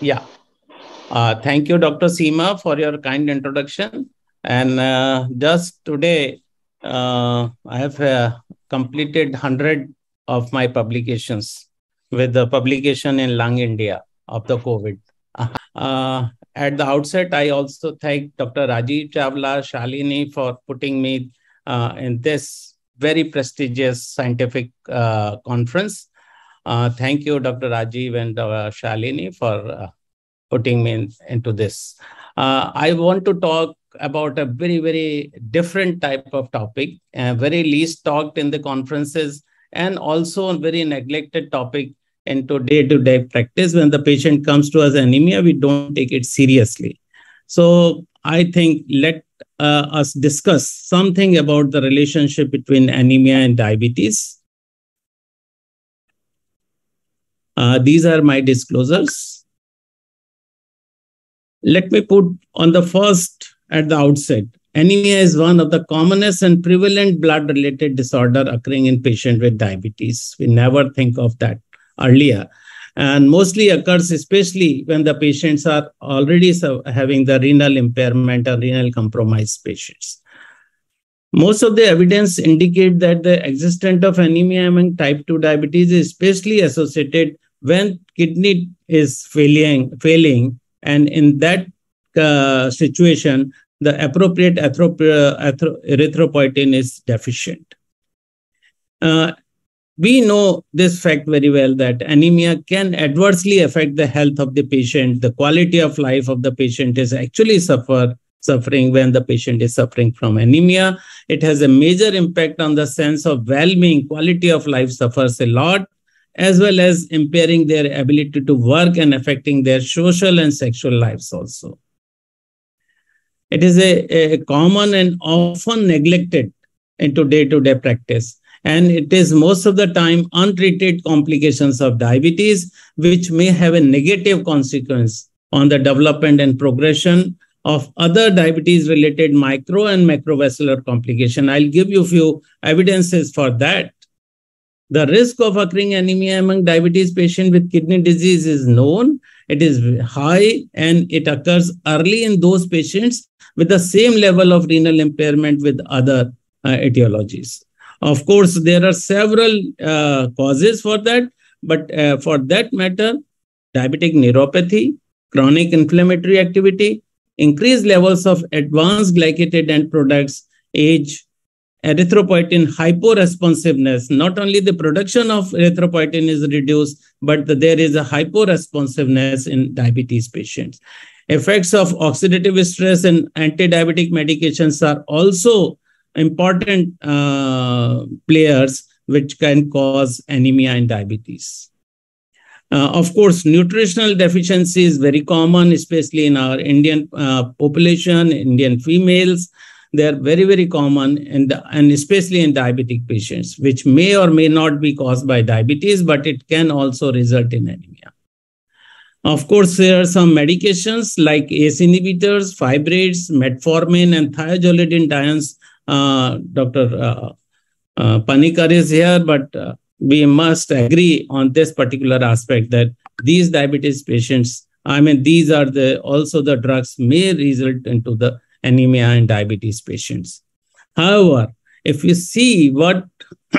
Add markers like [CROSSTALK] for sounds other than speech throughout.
Yeah. Uh, thank you, Dr. Seema, for your kind introduction. And uh, just today, uh, I have uh, completed 100 of my publications with the publication in Lung India of the COVID. [LAUGHS] Uh, at the outset, I also thank Dr. Rajiv Chawla, Shalini for putting me uh, in this very prestigious scientific conference. Uh, thank you, Dr. Rajiv and uh, Shalini, for uh, putting me in, into this. Uh, I want to talk about a very, very different type of topic, very least talked in the conferences, and also a very neglected topic into day-to-day practice. When the patient comes to us anemia, we don't take it seriously. So I think let uh, us discuss something about the relationship between anemia and diabetes. Uh, these are my disclosures. Let me put on the first at the outset. Anemia is one of the commonest and prevalent blood-related disorder occurring in patients with diabetes. We never think of that earlier and mostly occurs especially when the patients are already having the renal impairment or renal compromised patients. Most of the evidence indicate that the existence of anemia among type 2 diabetes is especially associated when kidney is failing, failing and in that uh, situation, the appropriate erythropoietin is deficient. Uh, we know this fact very well that anemia can adversely affect the health of the patient. The quality of life of the patient is actually suffer suffering when the patient is suffering from anemia. It has a major impact on the sense of well-being. Quality of life suffers a lot, as well as impairing their ability to work and affecting their social and sexual lives also. It is a, a common and often neglected into day-to-day -day practice and it is most of the time untreated complications of diabetes, which may have a negative consequence on the development and progression of other diabetes related micro and macrovascular complication. I'll give you a few evidences for that. The risk of occurring anemia among diabetes patients with kidney disease is known. It is high and it occurs early in those patients with the same level of renal impairment with other uh, etiologies. Of course, there are several uh, causes for that, but uh, for that matter, diabetic neuropathy, chronic inflammatory activity, increased levels of advanced glycated end products, age, erythropoietin hyporesponsiveness. Not only the production of erythropoietin is reduced, but there is a hyporesponsiveness in diabetes patients. Effects of oxidative stress and anti-diabetic medications are also important uh, players which can cause anemia in diabetes. Uh, of course, nutritional deficiency is very common, especially in our Indian uh, population, Indian females. They are very, very common, and, and especially in diabetic patients, which may or may not be caused by diabetes, but it can also result in anemia. Of course, there are some medications like ACE inhibitors, fibrates, metformin, and thiazolidinediones uh, Dr. Uh, uh, Panikkar is here, but we must agree on this particular aspect that these diabetes patients, I mean, these are the also the drugs may result into the anemia in diabetes patients. However, if you see what [COUGHS]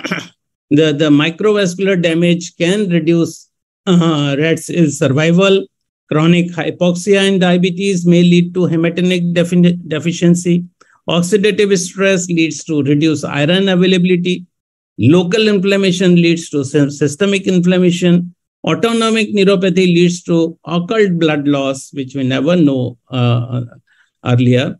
the, the microvascular damage can reduce uh, rats is survival, chronic hypoxia in diabetes may lead to hematinic defi deficiency, Oxidative stress leads to reduced iron availability. Local inflammation leads to systemic inflammation. Autonomic neuropathy leads to occult blood loss, which we never know uh, earlier.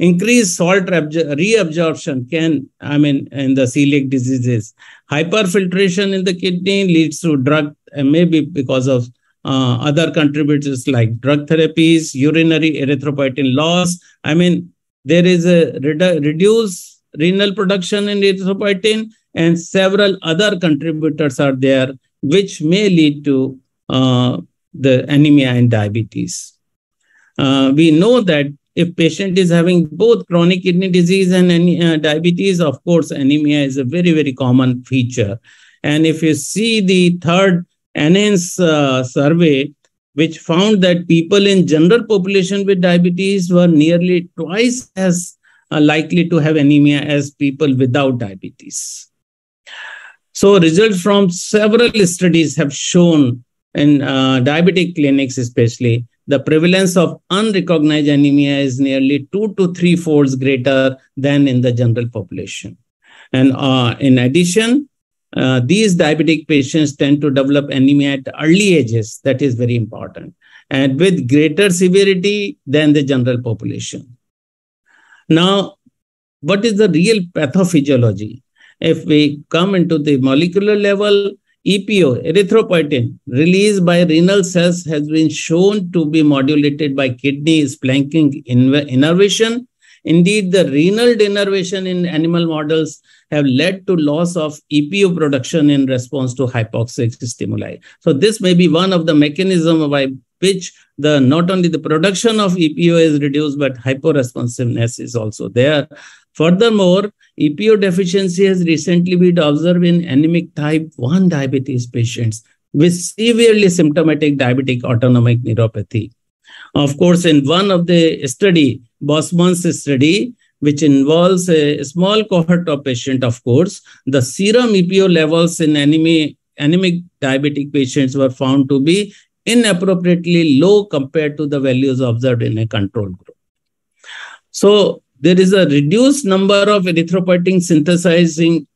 Increased salt reabsorption can, I mean, in the celiac diseases. Hyperfiltration in the kidney leads to drug, maybe because of uh, other contributors like drug therapies, urinary erythropoietin loss. I mean, there is a redu reduced renal production in erythropoietin and several other contributors are there which may lead to uh, the anemia and diabetes. Uh, we know that if patient is having both chronic kidney disease and uh, diabetes, of course, anemia is a very, very common feature. And if you see the third NHANES uh, survey, which found that people in general population with diabetes were nearly twice as uh, likely to have anemia as people without diabetes. So results from several studies have shown in uh, diabetic clinics especially, the prevalence of unrecognized anemia is nearly two to three folds greater than in the general population. And uh, in addition, uh, these diabetic patients tend to develop anemia at early ages. That is very important. And with greater severity than the general population. Now, what is the real pathophysiology? If we come into the molecular level, EPO, erythropoietin, released by renal cells has been shown to be modulated by kidney splanchnic innervation. Indeed, the renal denervation in animal models have led to loss of EPO production in response to hypoxic stimuli. So this may be one of the mechanisms by which the not only the production of EPO is reduced, but hyporesponsiveness is also there. Furthermore, EPO deficiency has recently been observed in anemic type 1 diabetes patients with severely symptomatic diabetic autonomic neuropathy. Of course, in one of the study, Bosman's study, which involves a small cohort of patients, of course, the serum EPO levels in anemic, anemic diabetic patients were found to be inappropriately low compared to the values observed in a control group. So there is a reduced number of erythropoietin synthesizing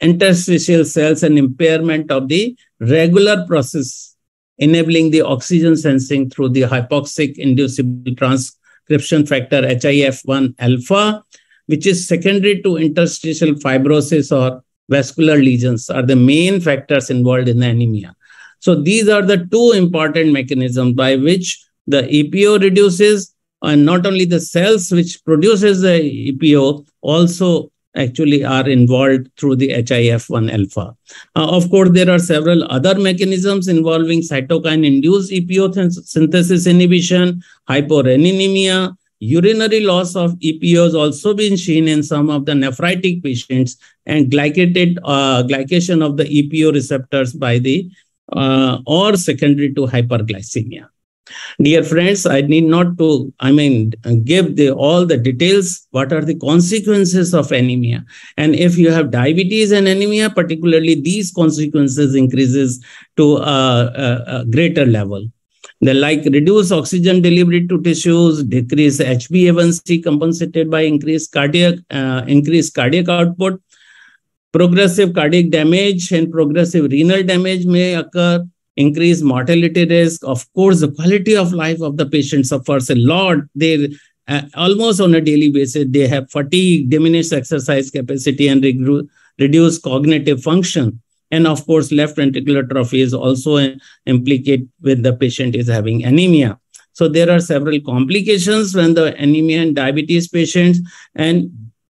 interstitial cells and impairment of the regular process, enabling the oxygen sensing through the hypoxic inducible transcription factor HIF1 alpha, which is secondary to interstitial fibrosis or vascular lesions, are the main factors involved in the anemia. So these are the two important mechanisms by which the EPO reduces and not only the cells which produces the EPO also actually are involved through the HIF1 alpha. Uh, of course, there are several other mechanisms involving cytokine-induced EPO synthesis inhibition, hyporeninemia, urinary loss of EPO has also been seen in some of the nephritic patients, and glycated uh, glycation of the EPO receptors by the uh, or secondary to hyperglycemia. Dear friends, I need not to, I mean, give the, all the details. What are the consequences of anemia? And if you have diabetes and anemia, particularly these consequences increases to a, a, a greater level. They like reduce oxygen delivery to tissues, decrease HbA1c compensated by increased cardiac, uh, increased cardiac output. Progressive cardiac damage and progressive renal damage may occur increased mortality risk. Of course, the quality of life of the patient suffers a lot. They uh, almost on a daily basis, they have fatigue, diminished exercise capacity, and re reduced cognitive function. And of course, left ventricular atrophy is also implicated when the patient is having anemia. So there are several complications when the anemia and diabetes patients and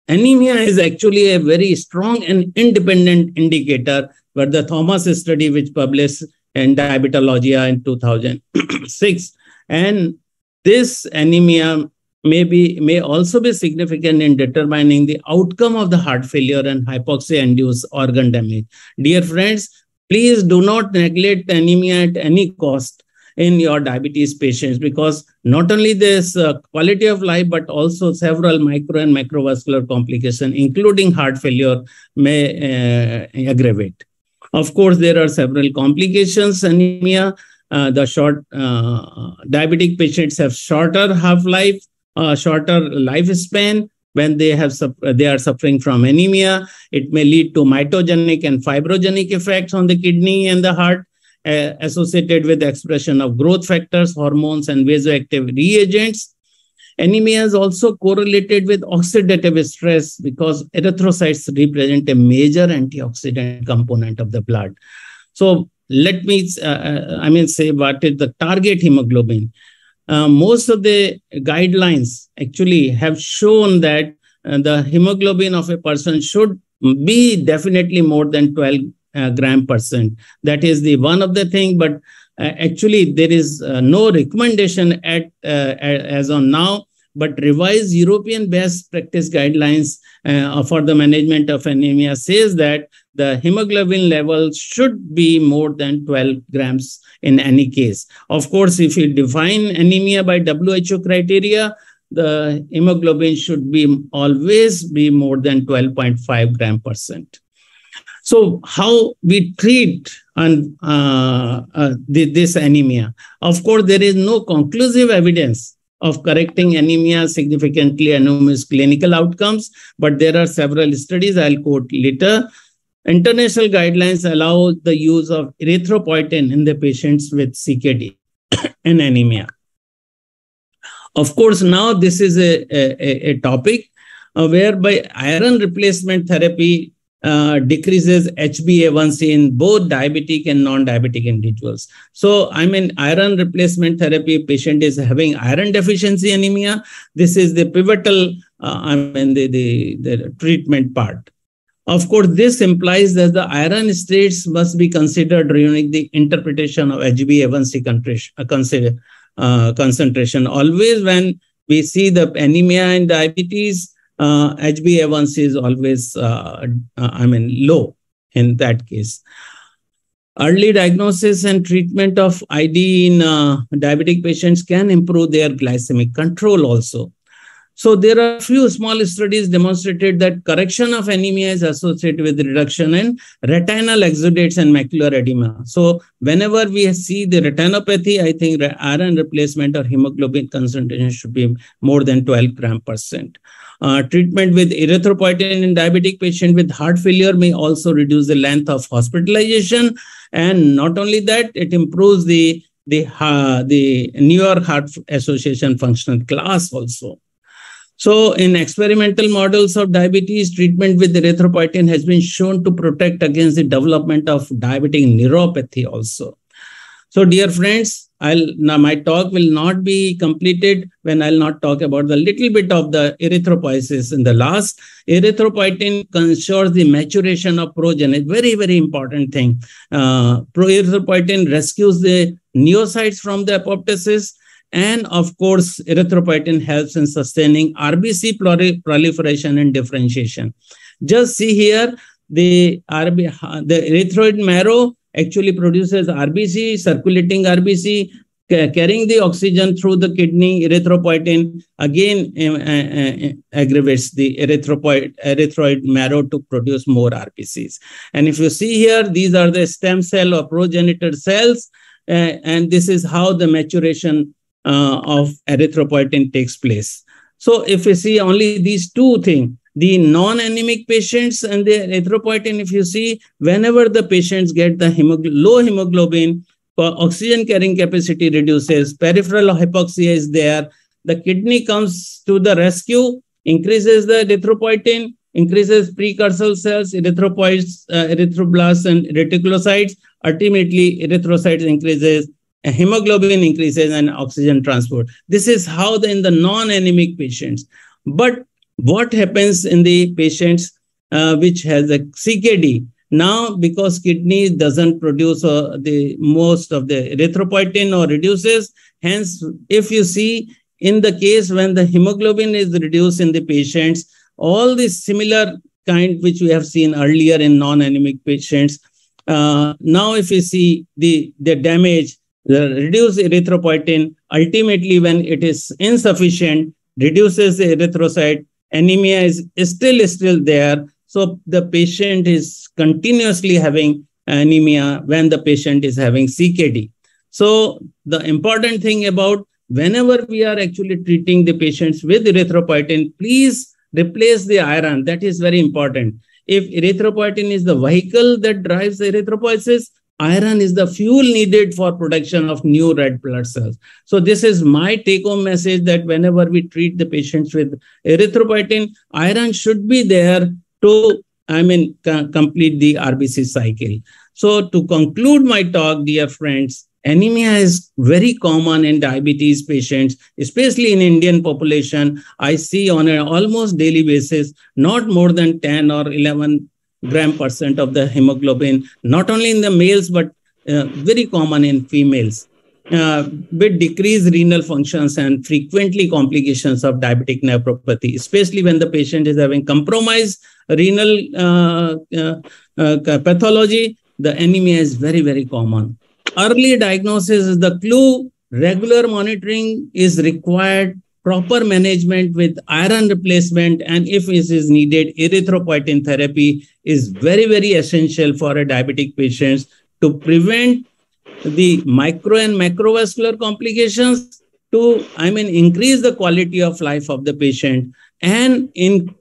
anemia is actually a very strong and independent indicator where the Thomas study, which published and Diabetologia in 2006. And this anemia may, be, may also be significant in determining the outcome of the heart failure and hypoxia-induced organ damage. Dear friends, please do not neglect anemia at any cost in your diabetes patients because not only this uh, quality of life but also several micro and macrovascular complications including heart failure may uh, aggravate of course, there are several complications. Anemia, uh, the short uh, diabetic patients have shorter half-life, uh, shorter lifespan when they have they are suffering from anemia. It may lead to mitogenic and fibrogenic effects on the kidney and the heart. Uh, associated with expression of growth factors, hormones, and vasoactive reagents. Anemia is also correlated with oxidative stress because erythrocytes represent a major antioxidant component of the blood. So let me, uh, uh, I mean, say what is the target hemoglobin. Uh, most of the guidelines actually have shown that uh, the hemoglobin of a person should be definitely more than 12 uh, gram percent. That is the one of the thing, but actually there is uh, no recommendation at uh, as on now but revised european best practice guidelines for the management of anemia says that the hemoglobin level should be more than 12 grams in any case. Of course, if you define anemia by WHO criteria, the hemoglobin should be always be more than 12.5 gram percent. So how we treat and uh, uh, this anemia? Of course, there is no conclusive evidence of correcting anemia significantly enormous clinical outcomes, but there are several studies I'll quote later. International guidelines allow the use of erythropoietin in the patients with CKD [COUGHS] and anemia. Of course, now this is a, a, a topic uh, whereby iron replacement therapy uh, decreases HbA1c in both diabetic and non-diabetic individuals. So, I mean, iron replacement therapy patient is having iron deficiency anemia. This is the pivotal, uh, I mean, the, the, the treatment part. Of course, this implies that the iron states must be considered during the interpretation of HbA1c uh, uh, concentration. Always when we see the anemia in diabetes, uh, HbA1c is always, uh, uh, I mean, low in that case. Early diagnosis and treatment of ID in uh, diabetic patients can improve their glycemic control also. So there are a few small studies demonstrated that correction of anemia is associated with reduction in retinal exudates and macular edema. So whenever we see the retinopathy, I think iron replacement or hemoglobin concentration should be more than 12 gram percent. Uh, treatment with erythropoietin in diabetic patient with heart failure may also reduce the length of hospitalization. And not only that, it improves the the uh, the New York Heart Association functional class also. So in experimental models of diabetes, treatment with erythropoietin has been shown to protect against the development of diabetic neuropathy also. So dear friends, I'll now my talk will not be completed when I'll not talk about the little bit of the erythropoiesis in the last. Erythropoietin ensures the maturation of progen. It's very, very important thing. Uh, erythropoietin rescues the neocytes from the apoptosis and of course, erythropoietin helps in sustaining RBC proliferation and differentiation. Just see here, the, RB, the erythroid marrow actually produces RBC, circulating RBC, carrying the oxygen through the kidney, erythropoietin again uh, uh, aggravates the erythropoid, erythroid marrow to produce more RBCs. And if you see here, these are the stem cell or progenitor cells, and this is how the maturation uh, of erythropoietin takes place. So if you see only these two things, the non-anemic patients and the erythropoietin, if you see, whenever the patients get the low hemoglobin, oxygen carrying capacity reduces, peripheral hypoxia is there, the kidney comes to the rescue, increases the erythropoietin, increases precursor cells, erythropoids, uh, erythroblasts, and reticulocytes. Ultimately, erythrocytes increases, hemoglobin increases and oxygen transport. This is how the, in the non-anemic patients. But what happens in the patients uh, which has a CKD? Now, because kidney doesn't produce uh, the most of the erythropoietin or reduces, hence, if you see in the case when the hemoglobin is reduced in the patients, all the similar kind which we have seen earlier in non-anemic patients, uh, now if you see the, the damage the reduced erythropoietin ultimately when it is insufficient reduces the erythrocyte. Anemia is still still there. So the patient is continuously having anemia when the patient is having ckd so the important thing about whenever we are actually treating the patients with erythropoietin please replace the iron. That is very important. If erythropoietin is the vehicle that drives erythropoiesis iron is the fuel needed for production of new red blood cells. So this is my take-home message that whenever we treat the patients with erythropoietin, iron should be there to, I mean, complete the RBC cycle. So to conclude my talk, dear friends, anemia is very common in diabetes patients, especially in Indian population. I see on an almost daily basis, not more than 10 or 11 gram percent of the hemoglobin, not only in the males, but uh, very common in females. Uh, with decreased renal functions and frequently complications of diabetic nephropathy, especially when the patient is having compromised renal uh, uh, uh, pathology, the anemia is very, very common. Early diagnosis is the clue. Regular monitoring is required proper management with iron replacement and if it is needed erythropoietin therapy is very very essential for a diabetic patients to prevent the micro and macrovascular complications to i mean increase the quality of life of the patient. And in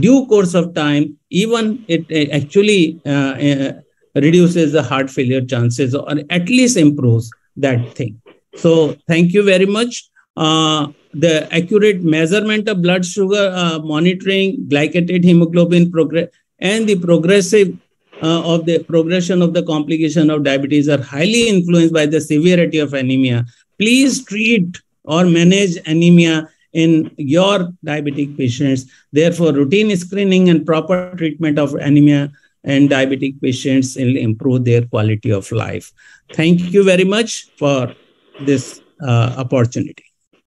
due course of time even it actually uh, uh, reduces the heart failure chances or at least improves that thing. So thank you very much uh, the accurate measurement of blood sugar uh, monitoring, glycated hemoglobin progress, and the progressive uh, of the progression of the complication of diabetes are highly influenced by the severity of anemia. Please treat or manage anemia in your diabetic patients. Therefore, routine screening and proper treatment of anemia and diabetic patients will improve their quality of life. Thank you very much for this uh, opportunity.